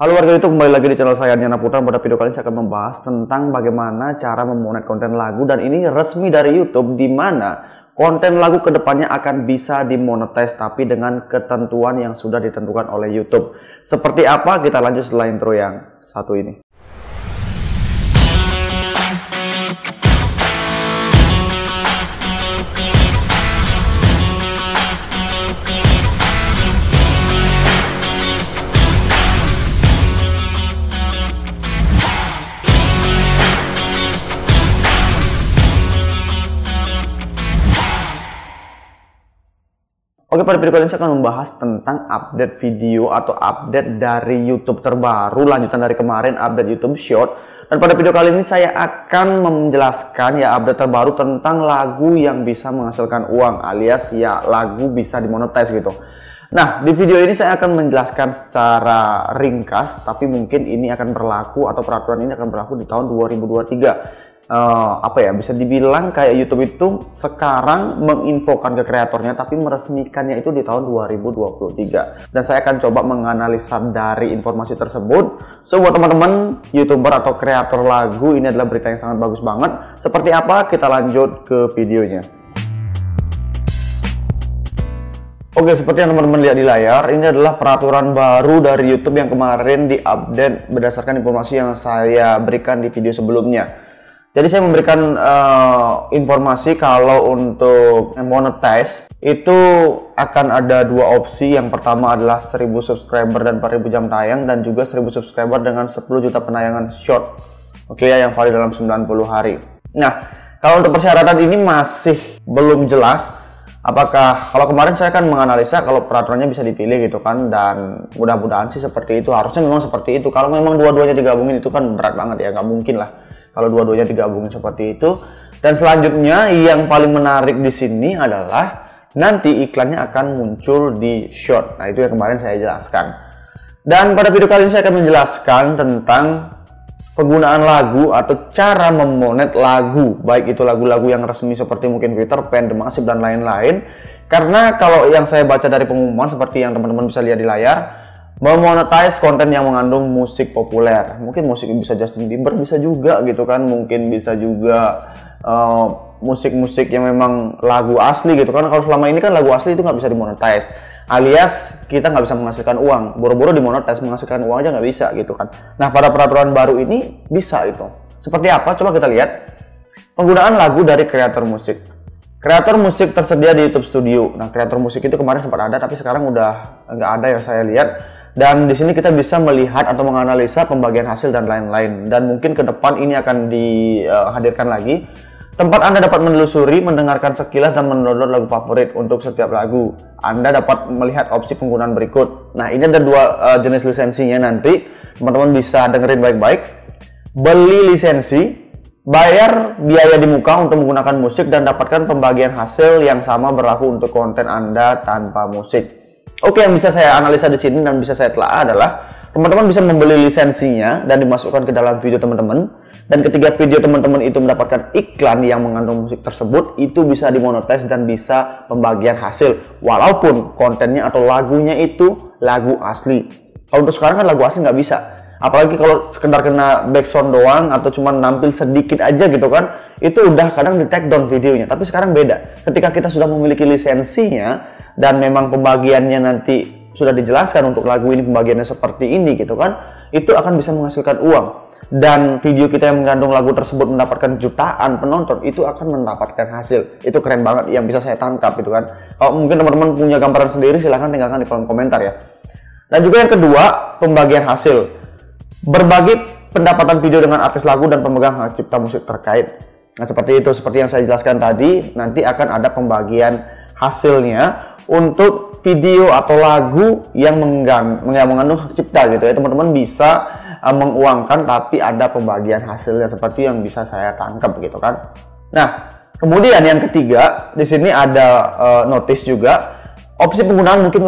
Halo warga YouTube, kembali lagi di channel saya Nyana Putra. Pada video kali ini saya akan membahas tentang bagaimana cara memonet konten lagu dan ini resmi dari YouTube di mana konten lagu ke depannya akan bisa dimonetize tapi dengan ketentuan yang sudah ditentukan oleh YouTube. Seperti apa? Kita lanjut setelah intro yang satu ini. Oke, pada video kali ini saya akan membahas tentang update video atau update dari YouTube terbaru, lanjutan dari kemarin update YouTube Short. Dan pada video kali ini saya akan menjelaskan ya update terbaru tentang lagu yang bisa menghasilkan uang alias ya lagu bisa dimonetize gitu. Nah, di video ini saya akan menjelaskan secara ringkas, tapi mungkin ini akan berlaku atau peraturan ini akan berlaku di tahun 2023 uh, apa ya bisa dibilang kayak YouTube itu sekarang menginfokan ke kreatornya tapi meresmikannya itu di tahun 2023 dan saya akan coba menganalisa dari informasi tersebut. So buat teman-teman youtuber atau kreator lagu ini adalah berita yang sangat bagus banget. Seperti apa? Kita lanjut ke videonya. Oke, seperti yang teman-teman lihat di layar, ini adalah peraturan baru dari YouTube yang kemarin diupdate berdasarkan informasi yang saya berikan di video sebelumnya. Jadi saya memberikan uh, informasi kalau untuk monetize itu akan ada dua opsi. Yang pertama adalah 1000 subscriber dan 4000 jam tayang dan juga 1000 subscriber dengan 10 juta penayangan short. Oke okay, ya yang valid dalam 90 hari. Nah, kalau untuk persyaratan ini masih belum jelas apakah kalau kemarin saya kan menganalisa kalau peraturannya bisa dipilih gitu kan dan mudah-mudahan sih seperti itu harusnya memang seperti itu kalau memang dua-duanya digabungin itu kan berat banget ya nggak mungkin lah kalau dua-duanya digabungin seperti itu. Dan selanjutnya yang paling menarik di sini adalah nanti iklannya akan muncul di short. Nah, itu yang kemarin saya jelaskan. Dan pada video kali ini saya akan menjelaskan tentang penggunaan lagu atau cara memonet lagu, baik itu lagu-lagu yang resmi seperti mungkin Twitter, Pen, The Massive, dan lain-lain. Karena kalau yang saya baca dari pengumuman seperti yang teman-teman bisa lihat di layar, memonetize konten yang mengandung musik populer. Mungkin musik bisa Justin Bieber, bisa juga gitu kan. Mungkin bisa juga eh, musik-musik uh, yang memang lagu asli gitu kan. Kalau selama ini kan lagu asli itu nggak bisa dimonetize. Alias kita nggak bisa menghasilkan uang. Buru-buru dimonetize, menghasilkan uang aja nggak bisa gitu kan. Nah pada peraturan baru ini bisa itu. Seperti apa? Coba kita lihat. Penggunaan lagu dari kreator musik. Kreator musik tersedia di YouTube Studio. Nah, kreator musik itu kemarin sempat ada, tapi sekarang udah nggak ada yang saya lihat dan di sini kita bisa melihat atau menganalisa pembagian hasil dan lain-lain. Dan mungkin ke depan ini akan dihadirkan lagi. Tempat Anda dapat menelusuri, mendengarkan sekilas dan mendownload lagu favorit untuk setiap lagu. Anda dapat melihat opsi penggunaan berikut. Nah, ini ada dua uh, jenis lisensinya nanti. Teman-teman bisa dengerin baik-baik. Beli lisensi, bayar biaya di muka untuk menggunakan musik dan dapatkan pembagian hasil yang sama berlaku untuk konten Anda tanpa musik. Oke, yang bisa saya analisa di sini dan bisa saya telah adalah teman-teman bisa membeli lisensinya dan dimasukkan ke dalam video teman-teman. Dan ketika video teman-teman itu mendapatkan iklan yang mengandung musik tersebut, itu bisa dimonetize dan bisa pembagian hasil. Walaupun kontennya atau lagunya itu lagu asli. Kalau untuk sekarang kan lagu asli nggak bisa. Apalagi kalau sekedar kena backsound doang atau cuma nampil sedikit aja gitu kan, itu udah kadang di take down videonya. Tapi sekarang beda. Ketika kita sudah memiliki lisensinya, dan memang pembagiannya nanti sudah dijelaskan untuk lagu ini pembagiannya seperti ini gitu kan itu akan bisa menghasilkan uang. Dan video kita yang mengandung lagu tersebut mendapatkan jutaan penonton itu akan mendapatkan hasil. Itu keren banget yang bisa saya tangkap gitu kan. Kalau mungkin teman-teman punya gambaran sendiri silahkan tinggalkan di kolom komentar ya. Dan juga yang kedua pembagian hasil berbagi pendapatan video dengan artis lagu dan pemegang hak cipta musik terkait. Nah seperti itu seperti yang saya jelaskan tadi nanti akan ada pembagian hasilnya untuk video atau lagu yang mengandung hak cipta gitu ya. Teman-teman bisa uh, menguangkan tapi ada pembagian hasilnya seperti yang bisa saya tangkap gitu kan. Nah kemudian yang ketiga di sini ada uh, notice juga opsi penggunaan mungkin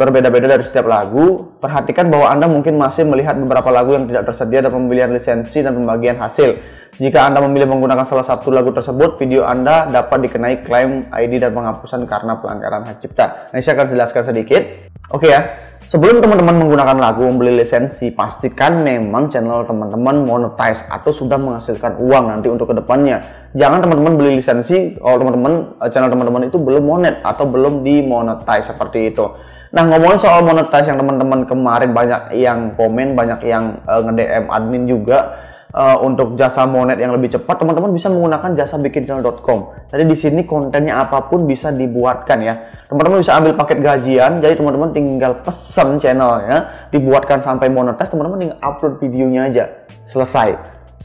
berbeda-beda dari setiap lagu. Perhatikan bahwa Anda mungkin masih melihat beberapa lagu yang tidak tersedia dalam pembelian lisensi dan pembagian hasil. Jika Anda memilih menggunakan salah satu lagu tersebut, video Anda dapat dikenai klaim ID dan penghapusan karena pelanggaran hak cipta. Nah, saya akan jelaskan sedikit. Oke ya. sebelum teman-teman menggunakan lagu membeli lisensi, pastikan memang channel teman-teman monetize atau sudah menghasilkan uang nanti untuk ke depannya. Jangan teman-teman beli lisensi kalau teman-teman eh, channel teman-teman itu belum monet atau belum dimonetize seperti itu. Nah ngomongin soal monetize yang teman-teman kemarin banyak yang komen, banyak yang uh, eh, nge-DM admin juga uh, untuk jasa monet yang lebih cepat, teman-teman bisa menggunakan jasa bikinchannel.com. Jadi di sini kontennya apa pun bisa dibuatkan ya. Teman-teman bisa ambil paket gajian, jadi teman-teman tinggal pesan channelnya, dibuatkan sampai monetis, teman-teman tinggal upload videonya aja, selesai.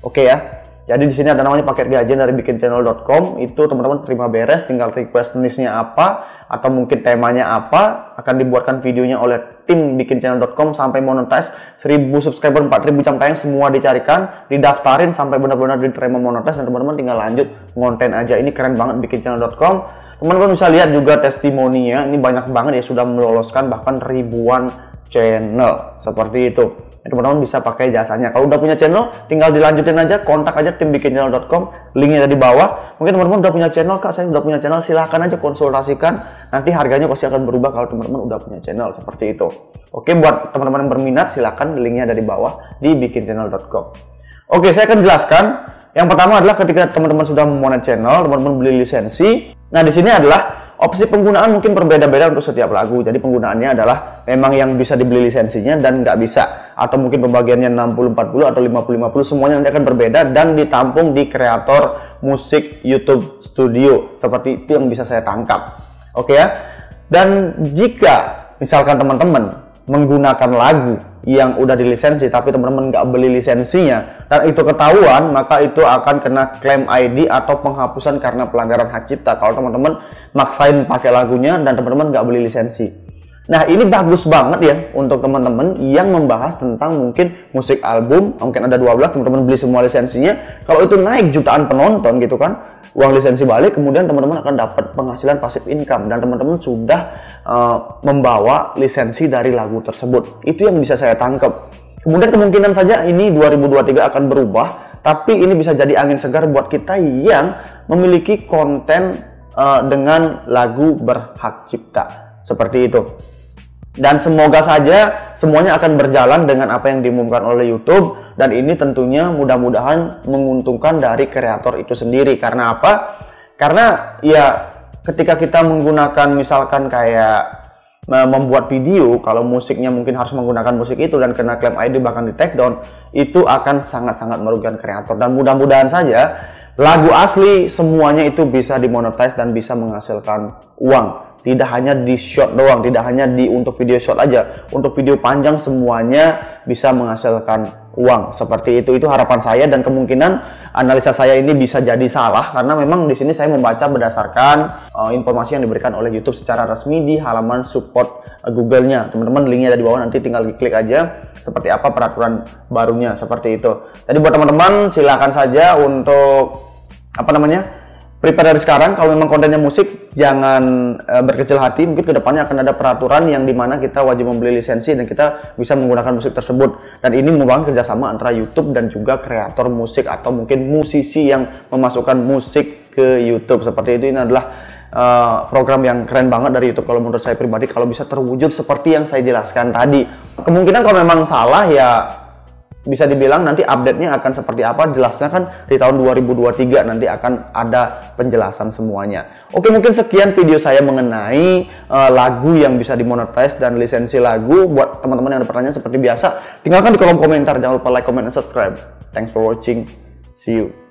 Oke ya. Jadi di sini ada namanya paket gajian dari bikinchannel.com. Itu teman-teman terima beres, tinggal request niche-nya apa atau mungkin temanya apa akan dibuatkan videonya oleh tim bikinchannel.com sampai monetize. 1000 subscriber 4000 jam tayang semua dicarikan didaftarin sampai benar-benar diterima monetize. Dan teman-teman tinggal lanjut ngonten aja. Ini keren banget bikinchannel.com teman-teman bisa lihat juga testimoninya. Ini banyak banget ya sudah meloloskan bahkan ribuan channel seperti itu teman-teman bisa pakai jasanya. Kalau udah punya channel, tinggal dilanjutin aja, kontak aja tim bikin channel.com, linknya ada di bawah. Mungkin teman-teman udah punya channel, kak saya udah punya channel, silahkan aja konsultasikan. Nanti harganya pasti akan berubah kalau teman-teman udah punya channel seperti itu. Oke, buat teman-teman yang berminat, silahkan linknya ada di bawah di bikinchannel.com. Oke, saya akan jelaskan. Yang pertama adalah ketika teman-teman sudah monet channel, teman-teman beli lisensi. Nah, di sini adalah opsi penggunaan mungkin berbeda-beda untuk setiap lagu. Jadi penggunaannya adalah memang yang bisa dibeli lisensinya dan nggak bisa. Atau mungkin pembagiannya 60-40 atau 50-50 semuanya nanti akan berbeda dan ditampung di kreator musik YouTube Studio. Seperti itu yang bisa saya tangkap. Oke ya. Dan jika misalkan teman-teman menggunakan lagu yang udah dilisensi tapi teman-teman nggak beli lisensinya dan itu ketahuan maka itu akan kena klaim ID atau penghapusan karena pelanggaran hak cipta. Kalau teman-teman maksain pakai lagunya dan teman-teman nggak beli lisensi nah ini bagus banget ya untuk teman-teman yang membahas tentang mungkin musik album mungkin ada 12 teman-teman beli semua lisensinya kalau itu naik jutaan penonton gitu kan uang lisensi balik, kemudian teman-teman akan dapat penghasilan pasif income dan teman-teman sudah uh, membawa lisensi dari lagu tersebut. Itu yang bisa saya tangkap. Kemudian kemungkinan saja ini 2023 akan berubah, tapi ini bisa jadi angin segar buat kita yang memiliki konten uh, dengan lagu berhak cipta. Seperti itu. Dan semoga saja semuanya akan berjalan dengan apa yang diumumkan oleh YouTube dan ini tentunya mudah-mudahan menguntungkan dari kreator itu sendiri. Karena apa? Karena ya ketika kita menggunakan misalkan kayak membuat video kalau musiknya mungkin harus menggunakan musik itu dan kena klaim ID bahkan di take down itu akan sangat-sangat merugikan kreator dan mudah-mudahan saja lagu asli semuanya itu bisa dimonetize dan bisa menghasilkan uang tidak hanya di shot doang, tidak hanya di untuk video shot aja, untuk video panjang semuanya bisa menghasilkan uang. Seperti itu itu harapan saya dan kemungkinan analisa saya ini bisa jadi salah karena memang di sini saya membaca berdasarkan uh, informasi yang diberikan oleh YouTube secara resmi di halaman support uh, Google-nya. Teman-teman linknya ada di bawah nanti tinggal klik aja seperti apa peraturan barunya seperti itu. Jadi buat teman-teman silakan saja untuk apa namanya? Prepare dari sekarang kalau memang kontennya musik jangan uh, berkecil hati. Mungkin ke depannya akan ada peraturan yang di mana kita wajib membeli lisensi dan kita bisa menggunakan musik tersebut. Dan ini merupakan kerjasama antara YouTube dan juga kreator musik atau mungkin musisi yang memasukkan musik ke YouTube. Seperti itu ini adalah uh, program yang keren banget dari YouTube kalau menurut saya pribadi. Kalau bisa terwujud seperti yang saya jelaskan tadi. Kemungkinan kalau memang salah ya bisa dibilang nanti update-nya akan seperti apa. Jelasnya kan di tahun 2023 nanti akan ada penjelasan semuanya. Oke mungkin sekian video saya mengenai uh, lagu yang bisa dimonetize dan lisensi lagu. Buat teman-teman yang ada pertanyaan seperti biasa tinggalkan di kolom komentar. Jangan lupa like comment dan subscribe. Thanks for watching. See you